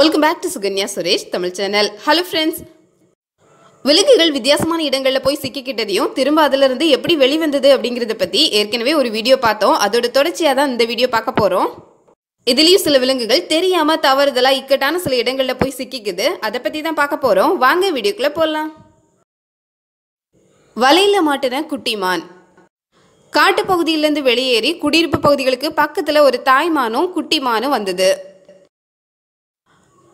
Welcome back to Sukanya Suresh Tamil channel hello friends விலங்குகள் வித்தியாசமான இடங்களில் போய் சிக்கிக்கிட்டதையும் திரும்ப அதிலிருந்து எப்படி வெளிவந்தது அப்படிங்கிறத பற்றி ஏற்கனவே ஒரு வீடியோ பார்த்தோம். அதோட தொடர்ச்சியாக தான் இந்த வீடியோ பார்க்க போகிறோம் இதுலேயும் சில விலங்குகள் தெரியாமல் தவறுதலாக இக்கட்டான சில இடங்களில் போய் சிக்கிக்குது. அதை பற்றி தான் பார்க்க போகிறோம் வாங்க வீடியோக்குள்ளே போடலாம் வலையில் மாட்டின குட்டிமான். காட்டு பகுதியிலேருந்து வெளியேறி குடியிருப்பு பகுதிகளுக்கு பக்கத்தில் ஒரு தாய்மானும் குட்டிமானும் வந்தது.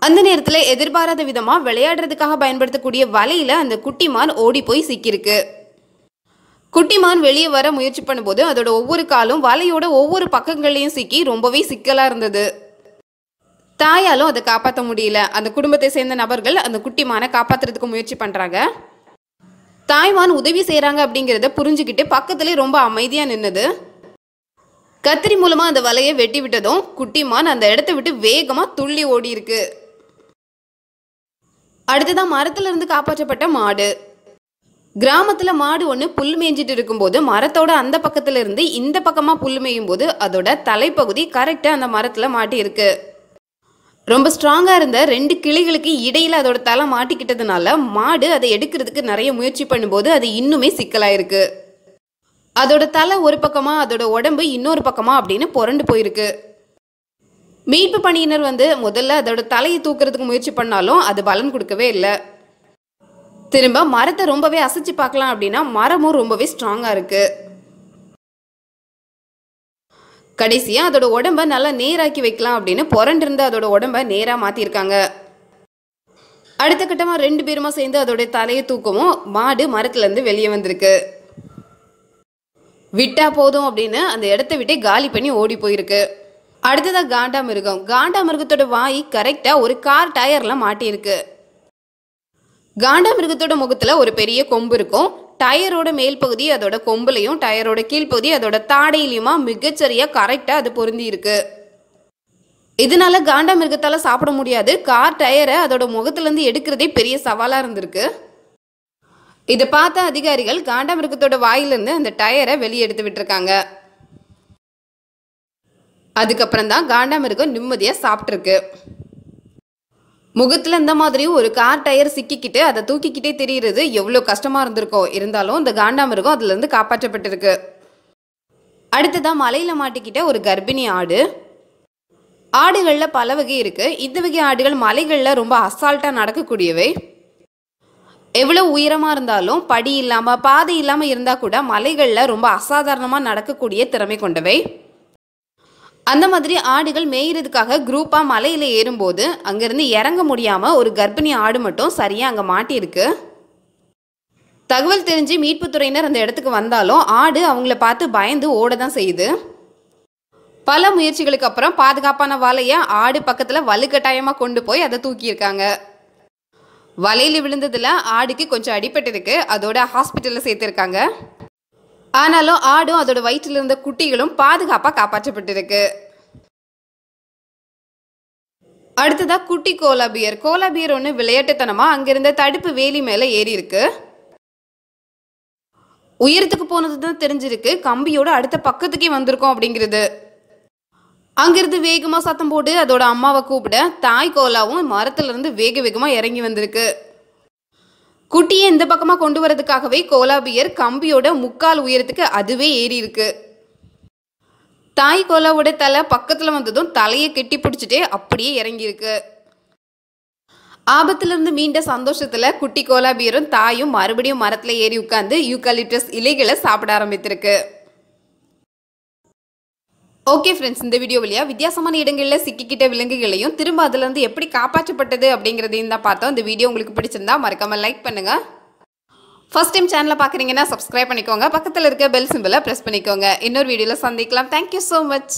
அந்த நேரத்தில் எதிர்பாராத விதமாக விளையாடுறதுக்காக பயன்படுத்தக்கூடிய வலையில அந்த குட்டிமான் ஓடி போய் சிக்கியிருக்கு. குட்டிமான் வெளியே வர முயற்சி பண்ணும்போது அதோட ஒவ்வொரு காலும் வலையோட ஒவ்வொரு பக்கங்கள்லையும் சிக்கி ரொம்பவே சிக்கலாக இருந்தது. தாயாலும் அதை காப்பாற்ற முடியல. அந்த குடும்பத்தை சேர்ந்த நபர்கள் அந்த குட்டிமானை காப்பாத்துறதுக்கு முயற்சி பண்ணுறாங்க தாய்மான் உதவி செய்கிறாங்க அப்படிங்கிறத புரிஞ்சுக்கிட்டு பக்கத்துலேயே ரொம்ப அமைதியாக நின்றுது கத்திரி மூலமாக அந்த வலையை வெட்டி விட்டதும் குட்டிமான் அந்த இடத்த விட்டு வேகமாக துள்ளி ஓடி இருக்கு அடுத்ததான் மரத்துல இருந்து காப்பாற்றப்பட்ட மாடு. கிராமத்துல மாடு ஒன்று புல் மேய்ஞ்சிட்டு இருக்கும்போது மரத்தோட அந்த பக்கத்துல இருந்து இந்த பக்கமா புல் மேயும் போது அதோட தலைப்பகுதி கரெக்டா அந்த மரத்துல மாட்டி இருக்கு ரொம்ப ஸ்ட்ராங்காக இருந்த ரெண்டு கிளிகளுக்கு இடையில் அதோட தலை மாட்டிக்கிட்டதுனால மாடு அதை எடுக்கிறதுக்கு நிறைய முயற்சி பண்ணும்போது அது இன்னுமே சிக்கலாயிருக்கு. அதோட தலை ஒரு பக்கமாக அதோட உடம்பு இன்னொரு பக்கமாக அப்படின்னு புரண்டு போயிருக்கு. மீட்பு பணியினர் வந்து முதல்ல அதோட தலையை தூக்குறதுக்கு முயற்சி பண்ணாலும் அது பலன் கொடுக்கவே இல்லை. திரும்ப மரத்தை ரொம்பவே அசைச்சு பார்க்கலாம் அப்படின்னா மரமும் ரொம்பவே ஸ்ட்ராங்காக இருக்கு. கடைசியாக அதோட உடம்ப நல்லா நேராக்கி வைக்கலாம் அப்படின்னு புரண்டிருந்து அதோட உடம்ப நேராக மாற்றிருக்காங்க அடுத்த கட்டமாக ரெண்டு பேருமா சேர்ந்து அதோட தலையை தூக்கவும் மாடு மரத்துலேருந்து வெளியே வந்திருக்கு. விட்டா போதும் அப்படின்னு அந்த இடத்த விட்டே காலி பண்ணி ஓடி போயிருக்கு. அடுத்ததாக காண்டா மிருகம். காண்டா மிருகத்தோட வாய் கரெக்டாக ஒரு கார் டயரில் மாட்டியிருக்கு. காண்டா மிருகத்தோட முகத்தில் ஒரு பெரிய கொம்பு இருக்கும். டயரோட மேல் பகுதி அதோட கொம்புலையும் டயரோட கீழ்ப்பகுதி அதோட தாடையிலையுமா மிகச்சரியாக கரெக்டாக அது பொருந்தி இருக்கு இதனால காண்டா மிருகத்தால் சாப்பிட முடியாது. கார் டயரை அதோட முகத்துலேருந்து எடுக்கிறதே பெரிய சவாலாக இருந்திருக்கு. இதை பார்த்த அதிகாரிகள் காண்டா மிருகத்தோட வாயிலிருந்து அந்த டயரை வெளியே எடுத்து விட்டுருக்காங்க. அதுக்கப்புறம் தான் காண்டாமிருகம் நிம்மதியாக சாப்பிட்ருக்கு முகத்தில் இந்த மாதிரி ஒரு கார் டயர் சிக்கிக்கிட்டு அதை தூக்கிக்கிட்டே தெரியுறது எவ்வளோ கஷ்டமாக இருந்திருக்கும் இருந்தாலும் இந்த காண்டாமிருகம் அதுலேருந்து காப்பாற்றப்பட்டிருக்கு. அடுத்ததான் மலையில் மாட்டிக்கிட்ட ஒரு கர்ப்பிணி ஆடு. ஆடுகளில் பல வகை இருக்குது இந்த வகை ஆடுகள் மலைகளில் ரொம்ப அசால்ட்டாக நடக்கக்கூடியவை. எவ்வளோ உயரமாக இருந்தாலும் படி இல்லாமல் பாதை இல்லாமல் இருந்தால் கூட மலைகளில் ரொம்ப அசாதாரணமாக நடக்கக்கூடிய திறமை கொண்டவை. அந்த மாதிரி ஆடுகள் மேயிறதுக்காக குரூப்பாக மலையில் ஏறும்போது அங்கேருந்து இறங்க முடியாமல் ஒரு கர்ப்பிணி ஆடு மட்டும் சரியாக அங்கே மாட்டியிருக்கு. தகவல் தெரிஞ்சு மீட்புத்துறையினர் அந்த இடத்துக்கு வந்தாலும் ஆடு அவங்கள பார்த்து பயந்து ஓட தான் செய்யுது. பல முயற்சிகளுக்கு அப்புறம் பாதுகாப்பான வலையை ஆடு பக்கத்தில் வலுக்கட்டாயமாக கொண்டு போய் அதை தூக்கியிருக்காங்க. வலையில் விழுந்ததில் ஆடுக்கு கொஞ்சம் அடிபட்டிருக்கு. அதோட ஹாஸ்பிட்டலில் சேர்த்துருக்காங்க. ஆனாலும் ஆடும் அதோட வயிற்றில் இருந்த குட்டிகளும் பாதுகாப்பாக காப்பாற்றப்பட்டிருக்கு. அடுத்ததா குட்டி கோலாபியர். கோலாபியர் ஒன்று விளையாட்டுத்தனமா அங்கிருந்த தடுப்பு வேலி மேலே ஏறி இருக்கு. உயரத்துக்கு போனது தான் தெரிஞ்சிருக்கு. கம்பியோட அடுத்த பக்கத்துக்கே வந்திருக்கோம் அப்படிங்கிறது. அங்கிருந்து வேகமாக சத்தம் போட்டு அதோட அம்மாவை கூப்பிட தாய் கோலாவும் மரத்துல இருந்து வேக வேகமாக இறங்கி வந்திருக்கு. குட்டியை இந்த பக்கமாக கொண்டு வரதுக்காகவே கோலாபியர் கம்பியோட முக்கால் உயரத்துக்கு அதுவே ஏறி இருக்கு தாய் கோலாவோட தலை பக்கத்தில் வந்ததும் தலையை கெட்டி பிடிச்சிட்டே அப்படியே இறங்கியிருக்கு. ஆபத்திலிருந்து மீண்ட சந்தோஷத்துல குட்டி கோலாபியரும் தாயும் மறுபடியும் மரத்துல ஏறி உட்கார்ந்து யூகாலிப்டஸ் இலைகளை சாப்பிட ஆரம்பித்திருக்கு. ஓகே ஃப்ரெண்ட்ஸ் இந்த வீடியோ வழியா வித்தியாசமான இடங்களில் சிக்கிக்கிட்ட விலங்குகளையும் திரும்ப அதுலேருந்து எப்படி காப்பாற்றப்பட்டது அப்படிங்கிறதையும் தான் பார்த்தோம். இந்த வீடியோ உங்களுக்கு பிடிச்சிருந்தா மறக்காமல் லைக் பண்ணுங்கள் ஃபர்ஸ்ட் டைம் சேனலை பார்க்குறீங்கன்னா சப்ஸ்கிரைப் பண்ணிக்கோங்க. பக்கத்தில் இருக்க பெல் சிம்பிளை ப்ரெஸ் பண்ணிக்கோங்க. இன்னொரு வீடியோவில் சந்திக்கலாம். Thank you so much